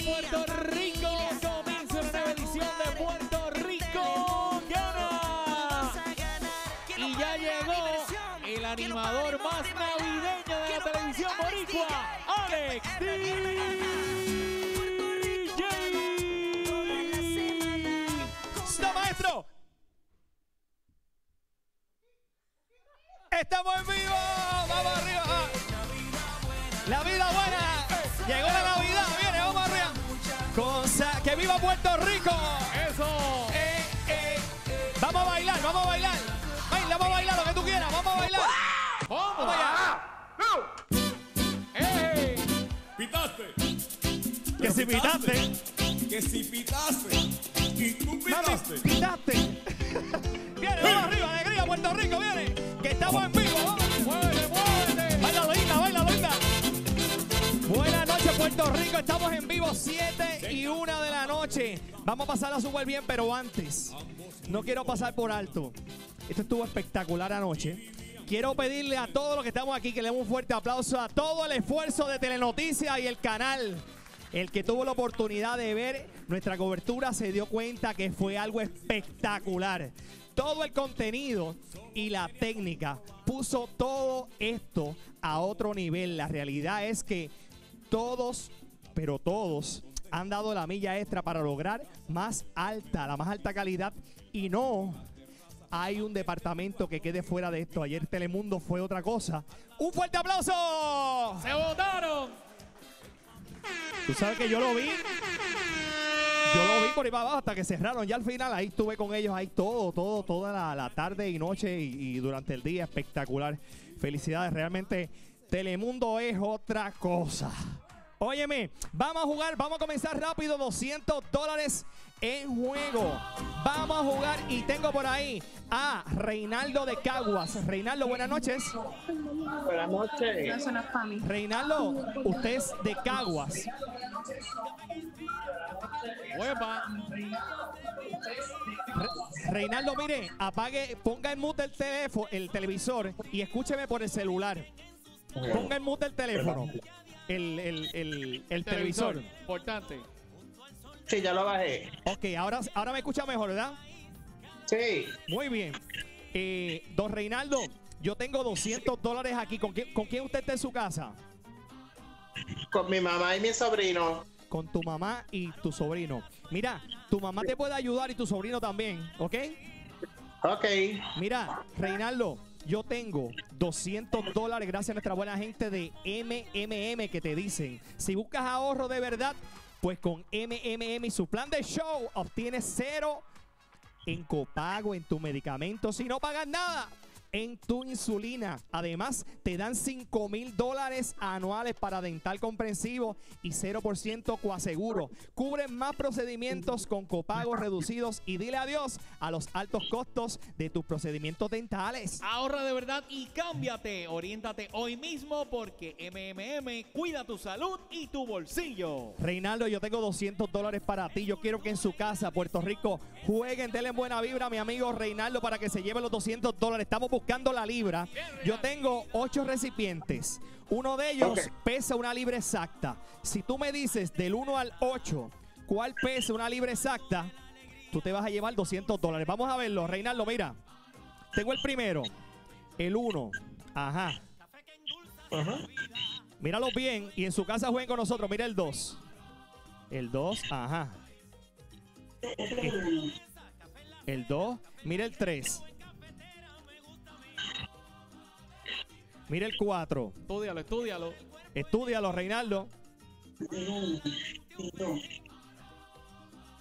Puerto Rico. Comienza una nueva de Puerto Rico Gana. Y ya llegó el animador más navideño de la televisión boricua, Alex DJ. ¡Stop, maestro! ¡Estamos en vivo! ¡Vamos arriba! ¡La vida buena! Si pitaste. Que si pitaste. Y tú pitaste. pitaste. viene, vamos arriba, alegría, Puerto Rico, viene. Que estamos en vivo, vamos. ¡Muévete, muévete! Baila linda, baila linda. Buenas noches, Puerto Rico. Estamos en vivo 7 y 1 de la noche. Vamos a pasarla súper bien, pero antes, no quiero pasar por alto. Esto estuvo espectacular anoche. Quiero pedirle a todos los que estamos aquí que le demos un fuerte aplauso a todo el esfuerzo de Telenoticias y el canal. El que tuvo la oportunidad de ver nuestra cobertura se dio cuenta que fue algo espectacular. Todo el contenido y la técnica puso todo esto a otro nivel. La realidad es que todos, pero todos, han dado la milla extra para lograr más alta, la más alta calidad. Y no hay un departamento que quede fuera de esto. Ayer Telemundo fue otra cosa. ¡Un fuerte aplauso! ¡Se votaron! Tú sabes que yo lo vi. Yo lo vi por ahí para abajo hasta que cerraron. Ya al final ahí estuve con ellos, ahí todo, todo, toda la, la tarde y noche y, y durante el día. Espectacular. Felicidades. Realmente Telemundo es otra cosa. Óyeme, vamos a jugar, vamos a comenzar rápido. 200 dólares en juego. Vamos a jugar y tengo por ahí a Reinaldo de Caguas. Reinaldo, buenas noches. Buenas noches. Reinaldo, usted es de Caguas. Reinaldo, mire, apague, ponga en mute el teléfono, el televisor y escúcheme por el celular. Ponga en mute el teléfono, el, el, el, el televisor. Importante. Sí, ya lo bajé. Ok, ahora, ahora me escucha mejor, ¿verdad? Sí. Muy bien. Eh, don Reinaldo, yo tengo 200 dólares aquí. ¿Con quién, ¿Con quién usted está en su casa? Con mi mamá y mi sobrino. Con tu mamá y tu sobrino. Mira, tu mamá te puede ayudar y tu sobrino también, ¿ok? Ok. Mira, Reinaldo, yo tengo 200 dólares gracias a nuestra buena gente de MMM que te dicen, si buscas ahorro de verdad, pues con MMM y su plan de show obtienes cero en copago en tu medicamento. Si no pagas nada en tu insulina. Además, te dan 5 mil dólares anuales para dental comprensivo y 0% coaseguro. Cubren más procedimientos con copagos reducidos y dile adiós a los altos costos de tus procedimientos dentales. Ahorra de verdad y cámbiate. Oriéntate hoy mismo porque MMM cuida tu salud y tu bolsillo. Reinaldo, yo tengo 200 dólares para ti. Yo quiero que en su casa, Puerto Rico, jueguen, denle buena vibra a mi amigo Reinaldo para que se lleve los 200 dólares. Estamos buscando la libra. Yo tengo 8 recipientes. Uno de ellos Ok. pesa una libra exacta. Si tú me dices del 1 al 8 cuál pesa una libra exacta, tú te vas a llevar 200 dólares. Vamos a verlo, Reinaldo, mira. Tengo el primero, el 1. Ajá. Míralo bien y en su casa jueguen con nosotros. Mira el 2. El 2, ajá. El 2. Mira el 3. Mira el 4. Estúdialo, estúdialo. Estúdialo, Reinaldo.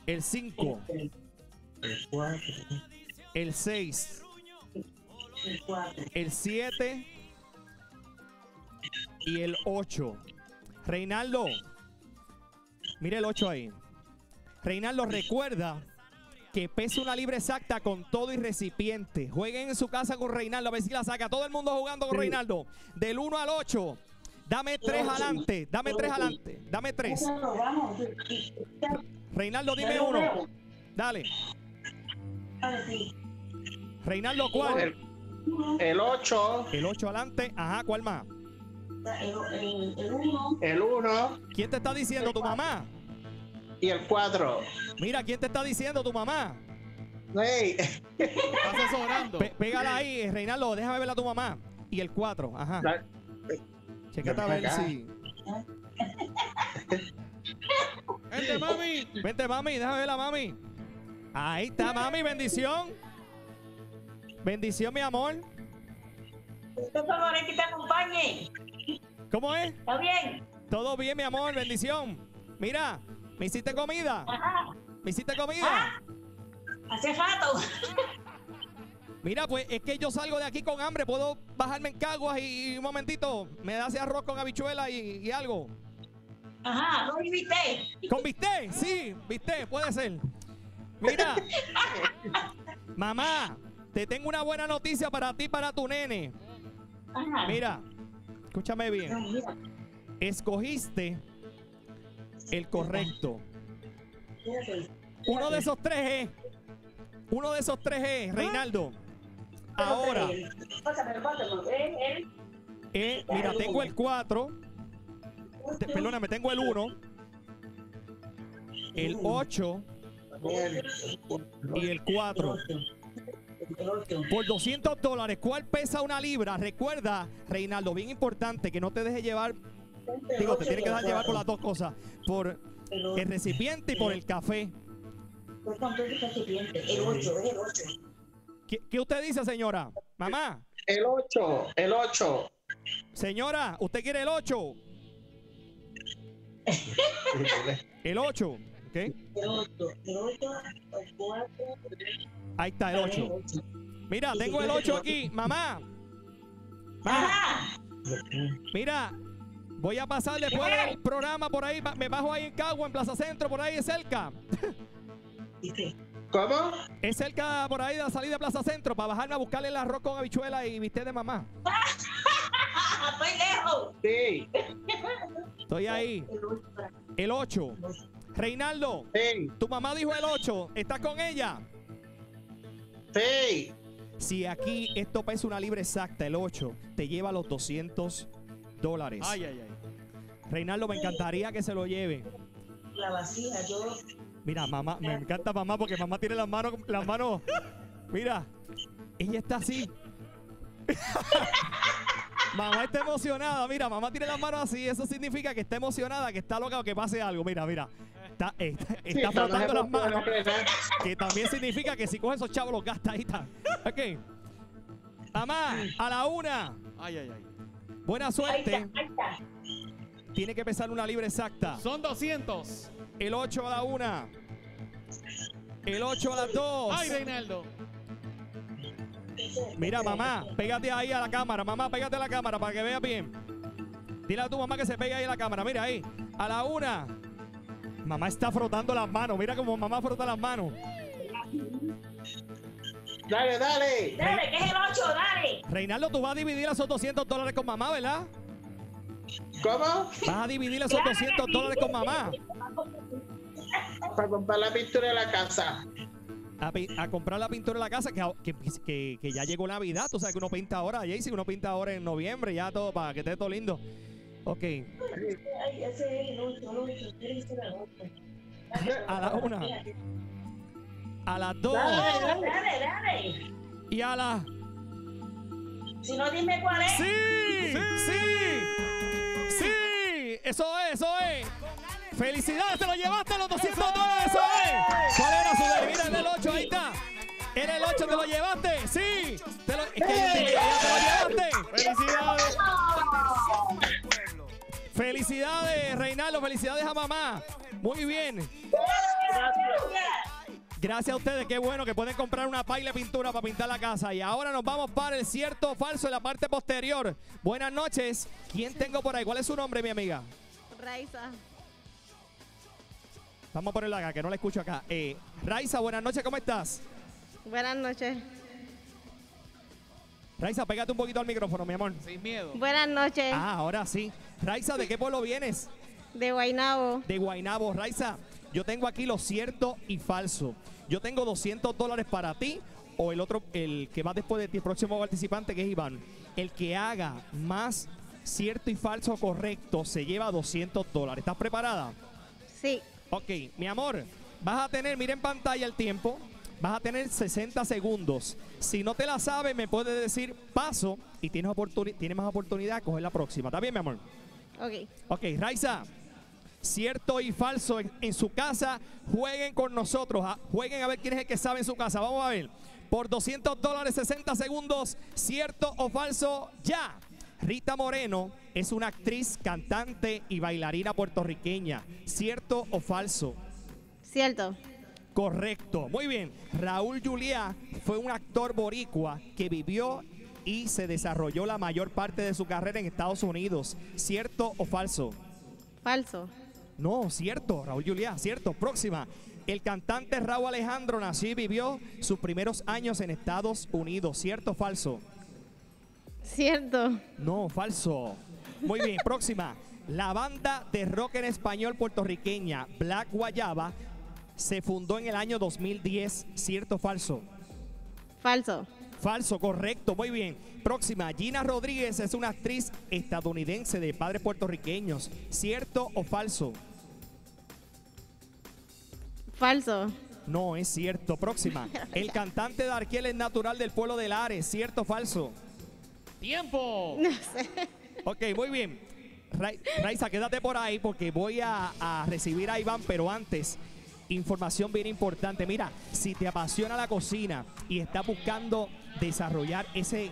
El 5. El 6. El 7. Y el 8. Reinaldo. Mira el 8 ahí. Reinaldo, recuerda que pesa una libra exacta con todo y recipiente. Jueguen en su casa con Reinaldo, a ver si la saca. Todo el mundo jugando con Reinaldo. Del 1 al 8. Dame 3 adelante. Dame 3 adelante. Dame 3. Reinaldo, dime uno. Dale. Reinaldo, ¿cuál? El, el 8, El 8 adelante. Ajá, ¿cuál más? el 1, ¿Quién te está diciendo? ¿Tu mamá? Y el 4. Mira, ¿quién te está diciendo? ¿Tu mamá? Hey, Está asesorando. Pe- pégala ahí, Reinaldo, déjame ver a tu mamá. Y el 4, ajá. la- Checate a ver si... Gente, mami. Vente, mami, déjame ver a mami. Ahí está, mami, bendición. Bendición, mi amor. Que te acompañe. ¿Cómo es? ¿Está bien? Todo bien, mi amor, bendición. Mira, ¿me hiciste comida? Ajá. ¿Me hiciste comida? Ah, hace rato. Mira, pues es que yo salgo de aquí con hambre. Puedo bajarme en caguas y, y un momentito me das arroz con habichuela y, y algo. Ajá, no invité. ¿Con bistec? Sí, bistec, puede ser. Mira, mamá, te tengo una buena noticia para ti y para tu nene. Ajá. Mira, escúchame bien. Escogiste el correcto. Uno de esos tres es. Uno de esos tres es, Reinaldo. Ahora, eh, mira, tengo el 4. Perdóname, tengo el 1. El 8 y el 4. Por 200 dólares, ¿cuál pesa una libra? Recuerda, Reinaldo, bien importante que no te dejes llevar. Digo, te tienes que dejar llevar por las dos cosas: por el recipiente y por el café. Pues cuánto es el recipiente. El 8, es el 8. ¿Qué, qué usted dice, señora? Mamá, el 8, el 8. señora, ¿usted quiere el 8? El 8, ¿ok? El 8, el 8, el 4. Ahí está el 8. Mira, tengo el 8 aquí, mamá. Mamá, mira, voy a pasar después del programa por ahí, me bajo ahí en Cagua, en Plaza Centro, por ahí es cerca. ¿Cómo? Es cerca por ahí de la salida de Plaza Centro para bajarme a buscarle el arroz con habichuela y bistec de mamá. ¡Ah, estoy lejos! Sí, Estoy ahí. El 8 para El 8. Reinaldo, sí, tu mamá dijo el 8. ¿Estás con ella? sí. Si aquí esto pesa una libra exacta, el 8, te lleva los 200 dólares. Ay, ay, ay. Reinaldo, me encantaría que se lo lleve. la vacía. Yo, Mira, mamá, me encanta mamá porque mamá tiene las manos, las manos. Mira, ella está así. mamá está emocionada, mira, mamá tiene las manos así. Eso significa que está emocionada, que está loca o que pase algo. Mira, mira. Está, está, Sí, está no frotando las manos. Que también significa que si coge esos chavos los gasta ahí está. Ok. Mamá, a la una. Ay, ay, ay. Buena ahí está, suerte. ahí está. Tiene que pesar una libra exacta. Son 200. El 8 a la una. El 8 a las 2. Ay, Reinaldo. Mira, mamá, pégate ahí a la cámara. Mamá, pégate a la cámara para que vea bien. Dile a tu mamá que se pegue ahí a la cámara. Mira ahí. A la una. Mamá está frotando las manos. Mira cómo mamá frota las manos. Dale, dale. Dale, que es el 8, dale. Reinaldo, tú vas a dividir esos 200 dólares con mamá, ¿verdad? ¿Cómo? Vas a dividir esos 200 dólares con mamá. Para comprar la pintura de la casa. A, a comprar la pintura en la casa, que, que, que- que ya llegó Navidad. Tú sabes que uno pinta ahora, Jaycee, uno pinta ahora en noviembre, ya todo para que esté todo lindo. Ok, Ay, ese es el 8, el 8. Tiene que ser el 8. a la una, a las dos Dale, dale, dale. y a las... Si no, dime cuál es. ¡Sí! ¡Sí! ¡Sí! Eso es, eso es. ¡Felicidades! ¡Te lo llevaste los 200 dólares! ¡Eso es! ¿Cuál era su de- Mira, el del 8, ahí está. Era el 8, ¿te lo llevaste? ¡Sí! Te lo, es que ya te, ya te lo llevaste. Felicidades. ¡Felicidades, Reinaldo! ¡Felicidades a mamá! Muy bien. Gracias a ustedes, qué bueno que pueden comprar una paila de pintura para pintar la casa. Y ahora nos vamos para el cierto o falso en la parte posterior. Buenas noches. ¿Quién tengo por ahí? ¿Cuál es su nombre, mi amiga? Raiza. Vamos a ponerla acá, que no la escucho acá. Eh, Raiza, buenas noches, ¿cómo estás? Buenas noches. Raiza, pégate un poquito al micrófono, mi amor. Sin miedo. Buenas noches. Ah, ahora sí. Raiza, ¿de qué pueblo vienes? De Guaynabo. De Guainabo. Raiza, yo tengo aquí lo cierto y falso. Yo tengo 200 dólares para ti o el otro, el que va después de ti, el próximo participante, que es Iván. El que haga más cierto y falso correcto se lleva 200 dólares. ¿Estás preparada? Sí. Ok, mi amor, vas a tener, mira en pantalla el tiempo, vas a tener 60 segundos. Si no te la sabes, me puedes decir paso y tienes, oportuni- tienes más oportunidad de coger la próxima. ¿Está bien, mi amor? Ok. Ok, Raiza, cierto y falso en, en su casa, jueguen con nosotros, ah, jueguen a ver quién es el que sabe en su casa. Vamos a ver, por 200 dólares, 60 segundos, cierto o falso, ya. Rita Moreno es una actriz, cantante y bailarina puertorriqueña. ¿Cierto o falso? Cierto. Correcto. Muy bien. Raúl Juliá fue un actor boricua que vivió y se desarrolló la mayor parte de su carrera en Estados Unidos. ¿Cierto o falso? Falso. No, cierto, Raúl Juliá, cierto. Próxima. El cantante Raúl Alejandro nació y vivió sus primeros años en Estados Unidos. ¿Cierto o falso? Cierto. No, falso. Muy bien, próxima. La banda de rock en español puertorriqueña Black Guayaba se fundó en el año 2010. ¿Cierto o falso? Falso. Falso, correcto, muy bien. Próxima, Gina Rodríguez es una actriz estadounidense de padres puertorriqueños. ¿Cierto o falso? Falso. No, es cierto. Próxima, el cantante de Arquiel es natural del pueblo de Lares. ¿Cierto o falso? ¡Tiempo! No sé. Ok, muy bien. Rai- Raiza, quédate por ahí porque voy a, a recibir a Iván, pero antes, información bien importante. Mira, si te apasiona la cocina y estás buscando desarrollar ese,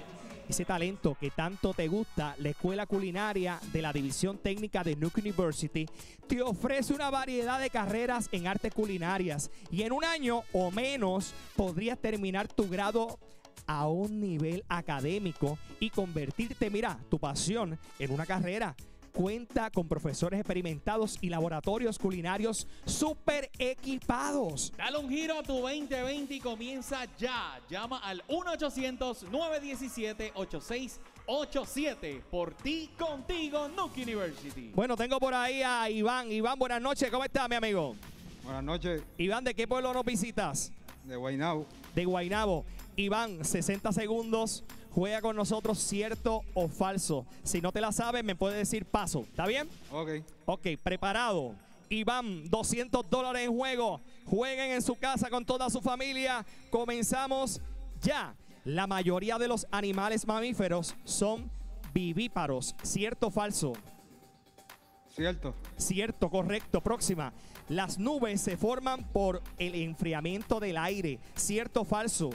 ese talento que tanto te gusta, la Escuela Culinaria de la División Técnica de Nuke University te ofrece una variedad de carreras en artes culinarias y en un año o menos podrías terminar tu grado a un nivel académico y convertirte, mira, tu pasión en una carrera. Cuenta con profesores experimentados y laboratorios culinarios súper equipados. Dale un giro a tu 2020 y comienza ya. Llama al 1-800-917-8687. Por ti, contigo, Nuke University. Bueno, tengo por ahí a Iván. Iván, buenas noches. ¿Cómo estás, mi amigo? Buenas noches, Iván, ¿de qué pueblo nos visitas? de Guaynabo. De Guainabo. Iván, 60 segundos. Juega con nosotros, cierto o falso. Si no te la sabes, me puedes decir paso. ¿Está bien? Ok, Ok, preparado. Iván, 200 dólares en juego. Jueguen en su casa con toda su familia. Comenzamos ya. La mayoría de los animales mamíferos son vivíparos. ¿Cierto o falso? cierto, Cierto, correcto. Próxima. Las nubes se forman por el enfriamiento del aire. ¿Cierto o falso?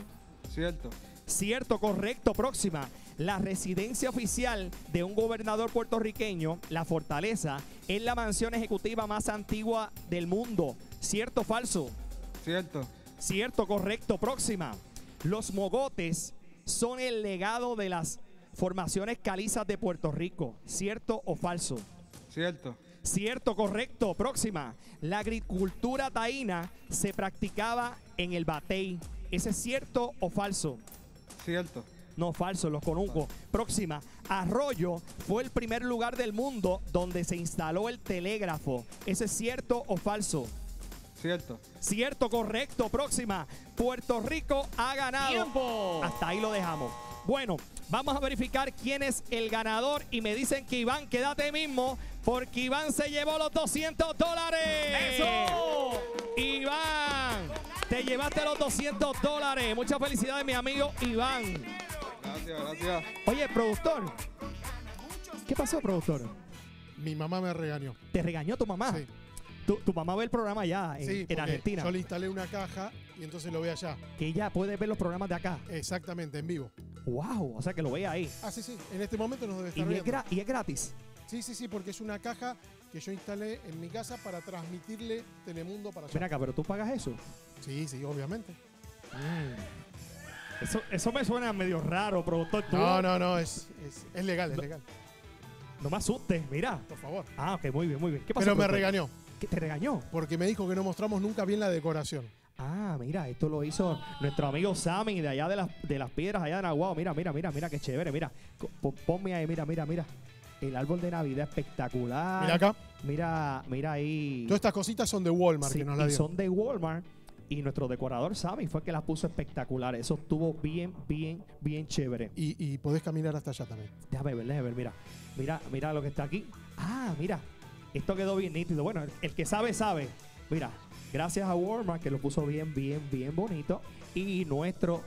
cierto, Cierto, correcto. Próxima. La residencia oficial de un gobernador puertorriqueño, la Fortaleza, es la mansión ejecutiva más antigua del mundo. ¿Cierto falso? cierto, Cierto, correcto. Próxima. Los mogotes son el legado de las formaciones calizas de Puerto Rico. ¿Cierto o falso? cierto, Cierto, correcto. Próxima. La agricultura taína se practicaba en el Batey. ¿Ese es cierto o falso? Cierto, No, falso, los conozco. Próxima. Arroyo fue el primer lugar del mundo donde se instaló el telégrafo. ¿Ese es cierto o falso? cierto, Cierto, correcto. Próxima. Puerto Rico ha ganado. ¡Tiempo! Hasta ahí lo dejamos. Bueno, vamos a verificar quién es el ganador y me dicen que Iván, quédate mismo porque Iván se llevó los 200 dólares. ¡Eso! Iván, llevaste los 200 dólares. Muchas felicidades, mi amigo Iván. gracias, gracias. Oye, productor. ¿Qué pasó, productor? Mi mamá me regañó. ¿Te regañó tu mamá? Sí, Tu, tu mamá ve el programa allá en, sí, en Argentina. Yo le instalé una caja y entonces lo ve allá. Que ella puede ver los programas de acá. Exactamente, en vivo. Wow, o sea que lo ve ahí. Ah, sí, sí. En este momento nos debe Y estar es, viendo. gra- y es gratis. Sí, sí, sí, porque es una caja que yo instalé en mi casa para transmitirle Telemundo para allá. Ven acá, pero tú pagas eso. Sí, sí, obviamente. Eso, eso me suena medio raro, productor. Tú No, no, no, es, es, es legal, es legal. no me asustes, mira. Por favor. Ah, ok, muy bien, muy bien. ¿Qué pasó? Pero me productor? regañó ¿Qué te regañó? porque me dijo que no mostramos nunca bien la decoración. Ah, mira, esto lo hizo nuestro amigo Sammy de allá de las, de las piedras, allá de Nahuatl. Mira, mira, mira, mira, qué chévere. Mira, ponme ahí, mira, mira, mira. El árbol de Navidad espectacular. Mira acá. Mira, mira ahí. Todas estas cositas son de Walmart Sí, que nos la y dio. son de Walmart. Y nuestro decorador Sammy fue el que las puso espectaculares. Eso estuvo bien, bien, bien chévere. Y, y podés caminar hasta allá también. Déjame ver, déjame ver, mira. Mira, mira lo que está aquí. Ah, mira. Esto quedó bien nítido. Bueno, el, el que sabe, sabe. Mira, gracias a Walmart que lo puso bien, bien, bien bonito. Y nuestro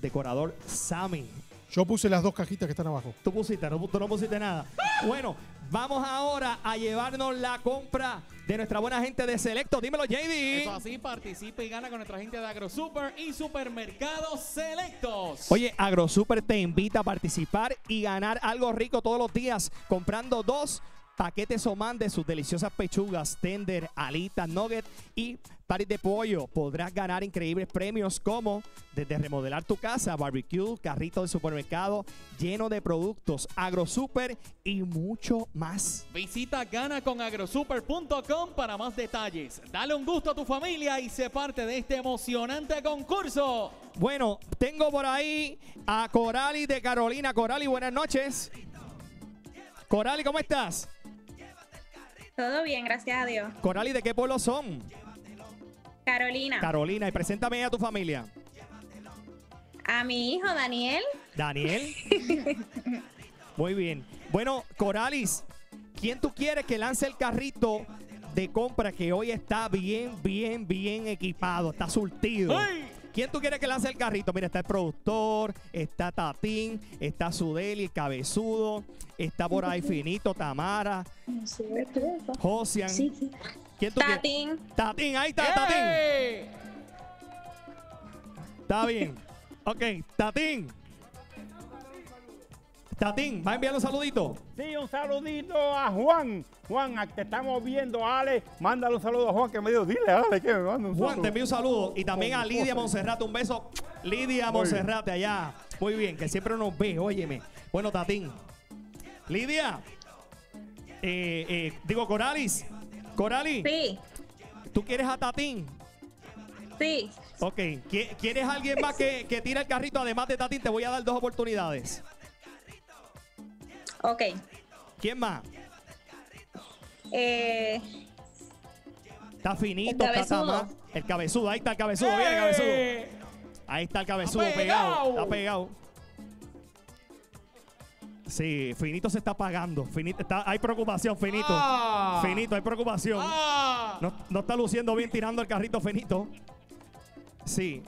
decorador Sammy. Yo puse las dos cajitas que están abajo. Tú pusiste, no, tú no pusiste nada. Bueno, vamos ahora a llevarnos la compra de nuestra buena gente de Selecto. Dímelo, JD. Eso así, participa y gana con nuestra gente de AgroSuper y Supermercados Selectos. Oye, AgroSuper te invita a participar y ganar algo rico todos los días comprando dos paquetes Oman de sus deliciosas pechugas, tender, alitas, nugget y paris de pollo. Podrás ganar increíbles premios como desde remodelar tu casa, barbecue, carrito de supermercado lleno de productos, AgroSuper y mucho más. Visita ganaconagrosuper.com para más detalles. Dale un gusto a tu familia y sé parte de este emocionante concurso. Bueno, tengo por ahí a Corali de Carolina. Corali, buenas noches. Corali, ¿cómo estás? Todo bien, gracias a Dios. Corali, ¿de qué pueblo son? Carolina, Carolina, y preséntame a tu familia. a mi hijo Daniel, Daniel. Muy bien. Bueno, Coralis, ¿quién tú quieres que lance el carrito de compra que hoy está bien, bien, bien equipado? Está surtido. ¡Ay! ¿Quién tú quieres que lance el carrito? Mira, está el productor, está Tatín, está Sudeli, el cabezudo, está por ahí Finito, Tamara, Josian. ¿Quién tú quieres? Tatín, Tatín, ahí está, Tatín. ¡Ey! Está bien. Ok, Tatín. Tatín, ¿va a enviar un saludito? Sí, un saludito a Juan. Juan, te estamos viendo, Ale. Mándale un saludo a Juan que me dijo, dile, Ale, que me manda un Juan, saludo. te envío un saludo. Y también a Lidia. Monserrate, un beso. Lidia Monserrate allá. Muy bien, que siempre nos ve, óyeme. Bueno, Tatín. Lidia. Eh, eh, digo, Coralis. Corali, sí, ¿tú quieres a Tatín? sí. Ok. ¿Qui- ¿Quieres a alguien más que, que tire el carrito? Además de Tatín, te voy a dar dos oportunidades. Ok. ¿Quién más? Eh, Está finito, El está. Tamara. El cabezudo, ahí está el cabezudo, el cabezudo. Ahí está el cabezudo Está pegado. pegado. Está pegado. Sí, Finito se está pagando. Finito, está, hay preocupación, Finito. Ah. Finito, hay preocupación. ¡Ah! No, no está luciendo bien tirando el carrito Finito. Sí.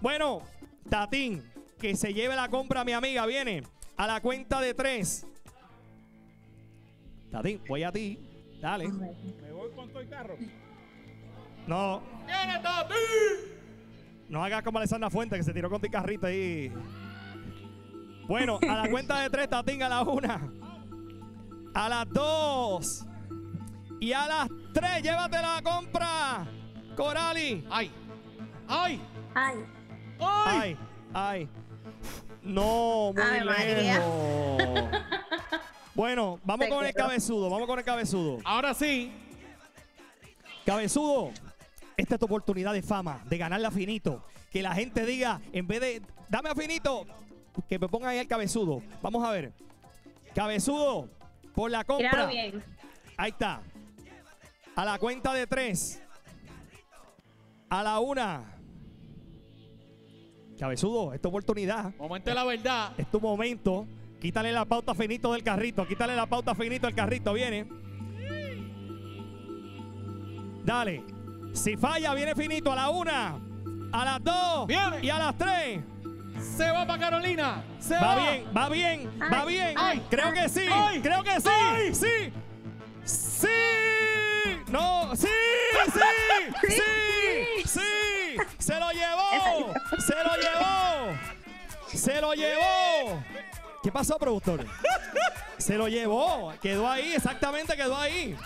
Bueno, Tatín, que se lleve la compra, mi amiga, viene a la cuenta de tres. Tatín, voy a ti. Dale. Me voy con todo el carro. No, ¡Viene Tatín! No hagas como Alessandra Fuente que se tiró con tu carrito ahí. Bueno, a la cuenta de tres, Tatín, a la una. A las dos. Y a las tres, llévate la compra. Corali. ¡Ay! ¡Ay! ay, ¡Ay! Ay, ay. No, muy María. lejos. Bueno, vamos con el cabezudo, vamos con el cabezudo. Ahora sí. Cabezudo, esta es tu oportunidad de fama, de ganarla a finito. Que la gente diga, en vez de, dame a finito, que me pongan ahí el cabezudo. Vamos a ver. Cabezudo, por la compra. bien. Ahí está. A la cuenta de tres. A la una. Cabezudo, es tu oportunidad. Momento de la verdad. Es tu momento. Quítale la pauta finito del carrito. Quítale la pauta finito del carrito. Viene. Dale. Si falla, viene finito a la una, a las dos Viene. y a las tres. Se va para Carolina. Se va. Va bien, va bien, va bien. ay, creo que sí, ay, creo que sí, sí, sí. No, sí, sí, sí, sí. Se lo llevó, se lo llevó, se lo llevó. ¿Qué pasó, productor? Se lo llevó, quedó ahí, exactamente quedó ahí.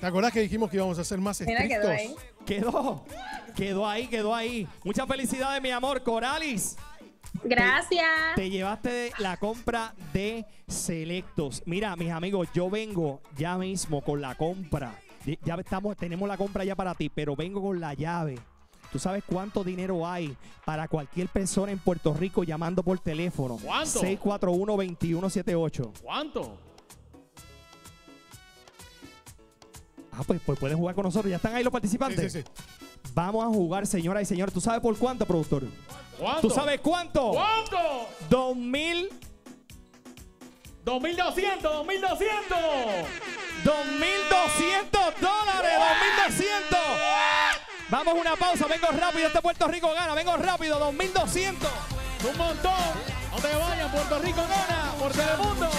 ¿Te acordás que dijimos que íbamos a ser más Mira, estrictos? quedó ahí. Quedó, quedó ahí, quedó ahí. Muchas felicidades, mi amor, Coralis. Gracias. Te llevaste la compra de Selectos. Mira, mis amigos, yo vengo ya mismo con la compra. Ya estamos, tenemos la compra ya para ti, pero vengo con la llave. ¿Tú sabes cuánto dinero hay para cualquier persona en Puerto Rico llamando por teléfono? ¿Cuánto? 641-2178. ¿Cuánto? Ah, pues, pues pueden jugar con nosotros. ¿Ya están ahí los Sí, participantes? sí, sí. Vamos a jugar, señoras y señores. ¿Tú sabes por cuánto, productor? ¿Cuánto? ¿Tú sabes cuánto? ¿Cuánto? Dos mil 2200, 2200. 2.200 dólares, 2.200. Vamos una pausa, vengo rápido, este Puerto Rico gana, vengo rápido, 2.200. Un montón. No te vayas, Puerto Rico gana por Telemundo.